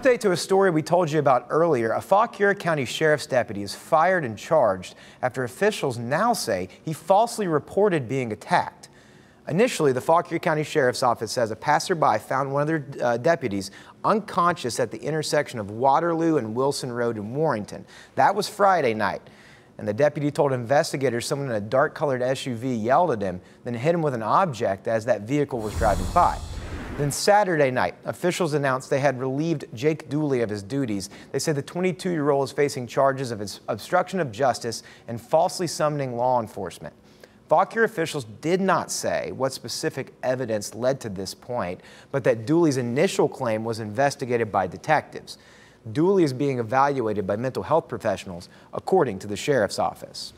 Update to a story we told you about earlier. A Fauquier County Sheriff's deputy is fired and charged after officials now say he falsely reported being attacked. Initially, the Fauquier County Sheriff's Office says a passerby found one of their uh, deputies unconscious at the intersection of Waterloo and Wilson Road in Warrenton. That was Friday night. And the deputy told investigators someone in a dark colored SUV yelled at him, then hit him with an object as that vehicle was driving by. Then Saturday night, officials announced they had relieved Jake Dooley of his duties. They said the 22-year-old is facing charges of obstruction of justice and falsely summoning law enforcement. Fauquier officials did not say what specific evidence led to this point, but that Dooley's initial claim was investigated by detectives. Dooley is being evaluated by mental health professionals, according to the sheriff's office.